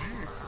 Keep